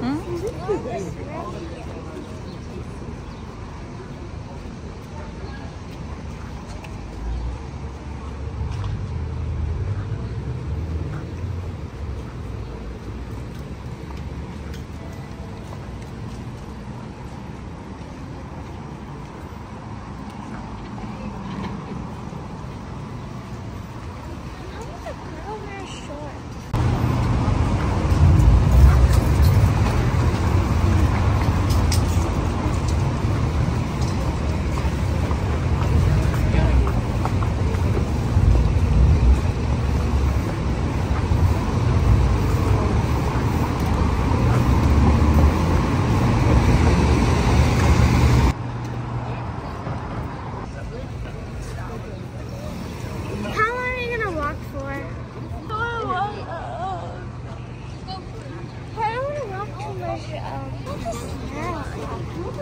Hmm?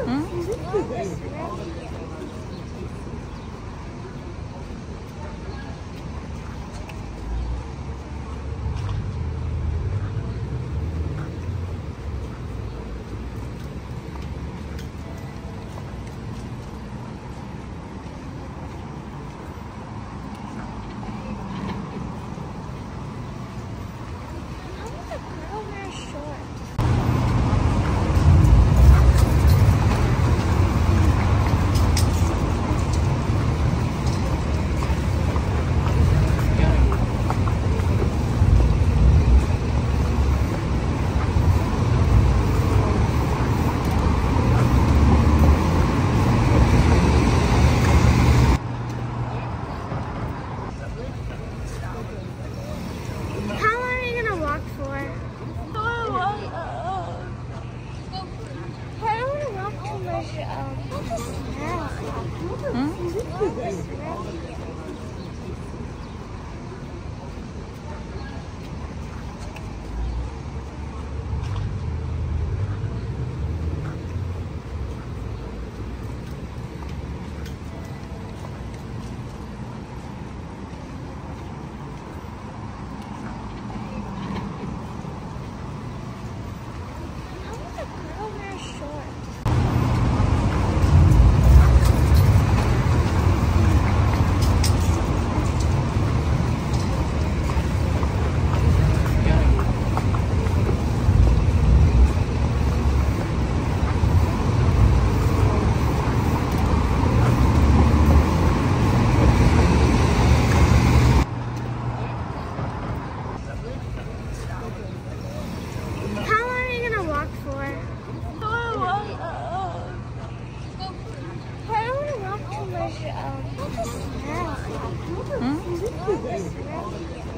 Um, Um, How Um, How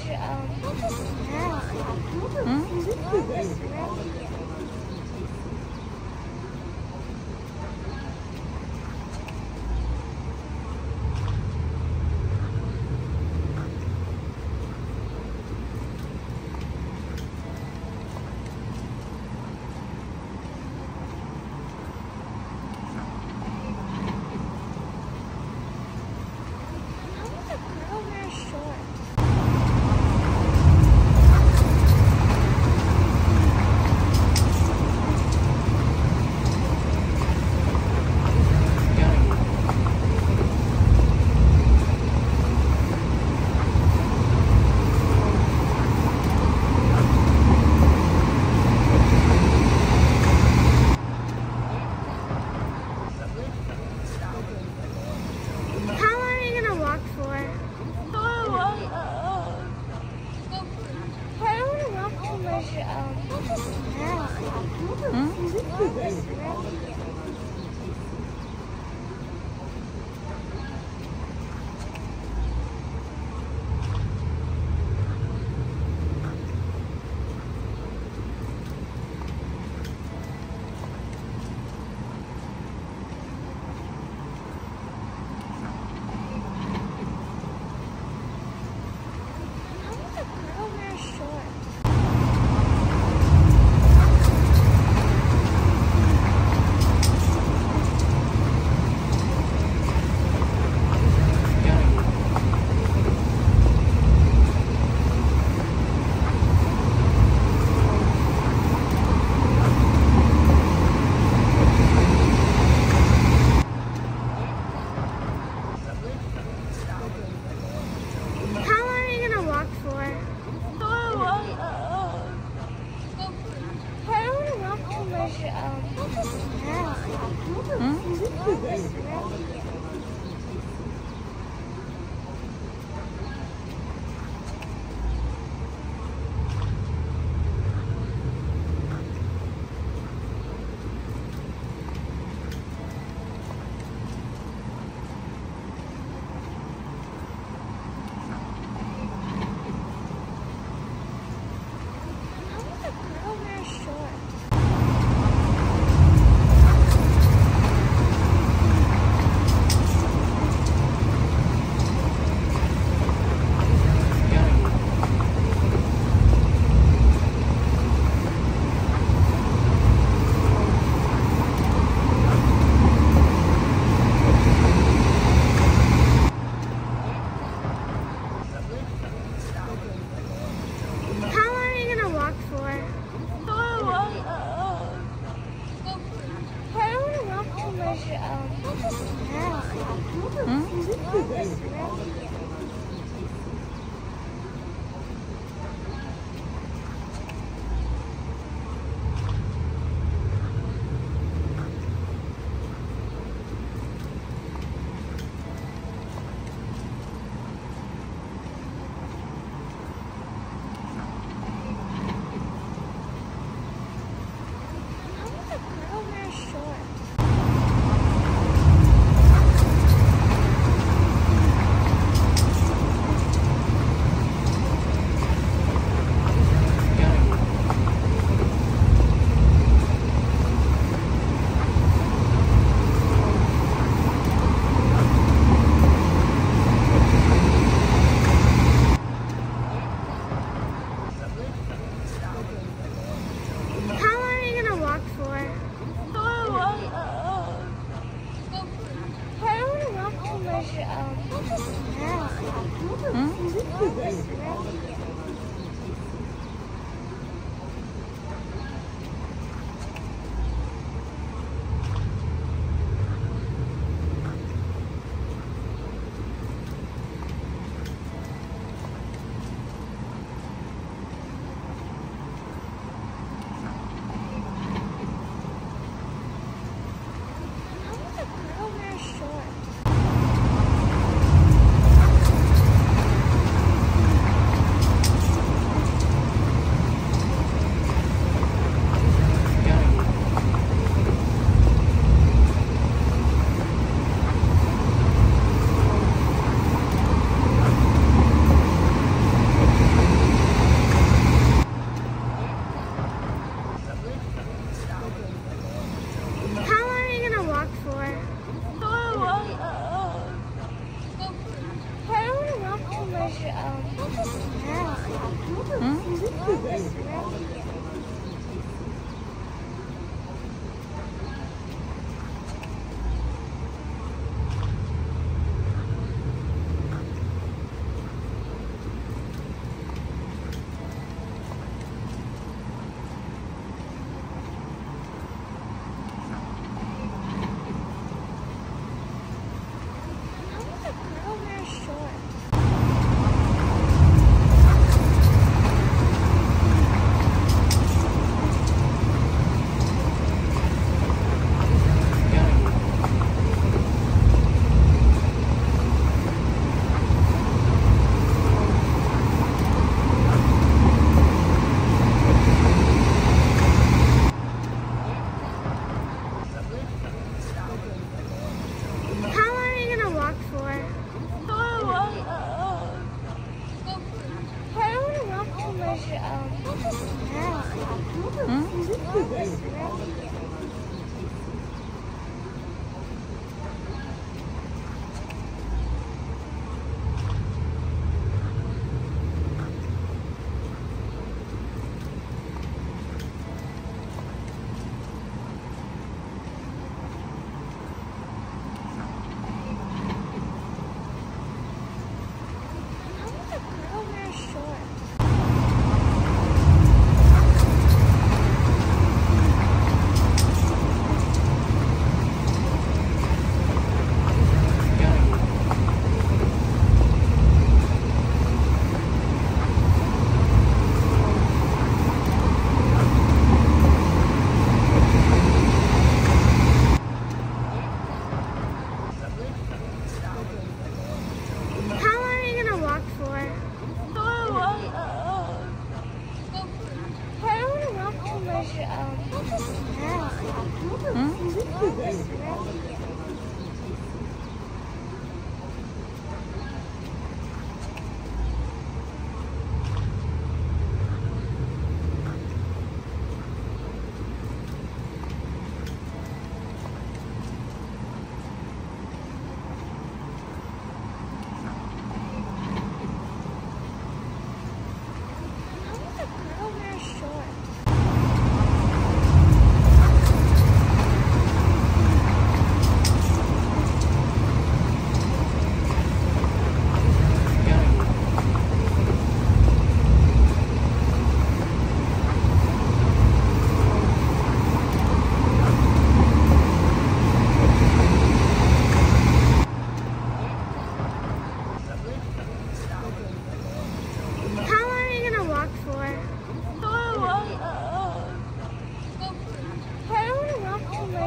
Um, How um, hmm? 嗯。um, hmm? Um, hmm? um. Hmm? Um, hmm? Um, house.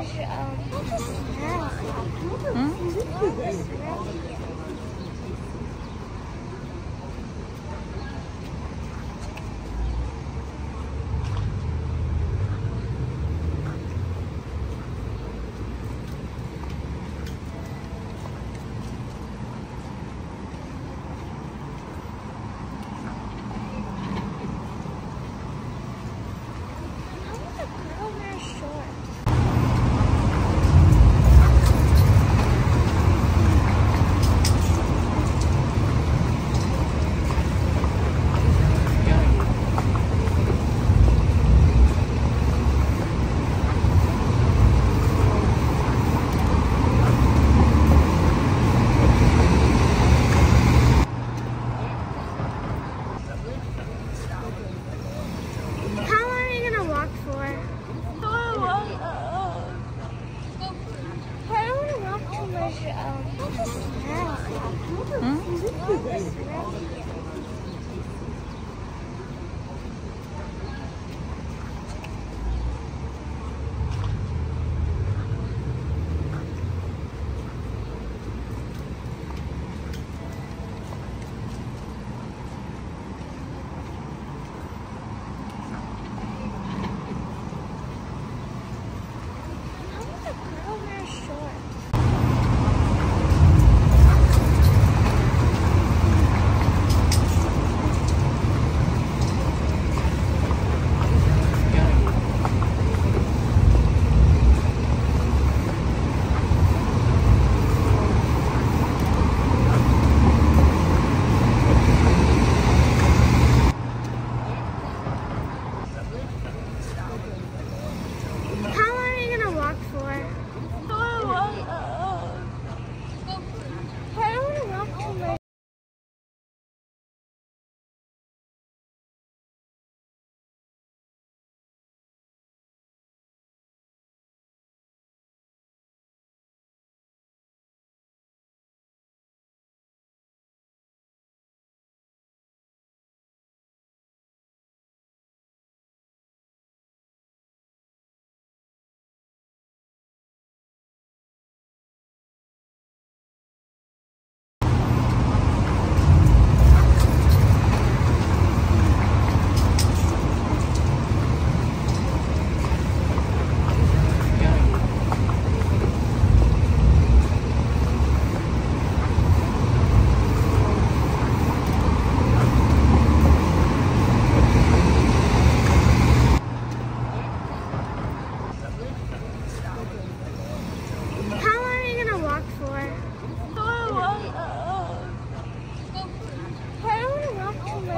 Um, -hmm. Um, hmm?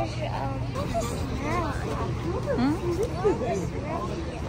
um, hmm?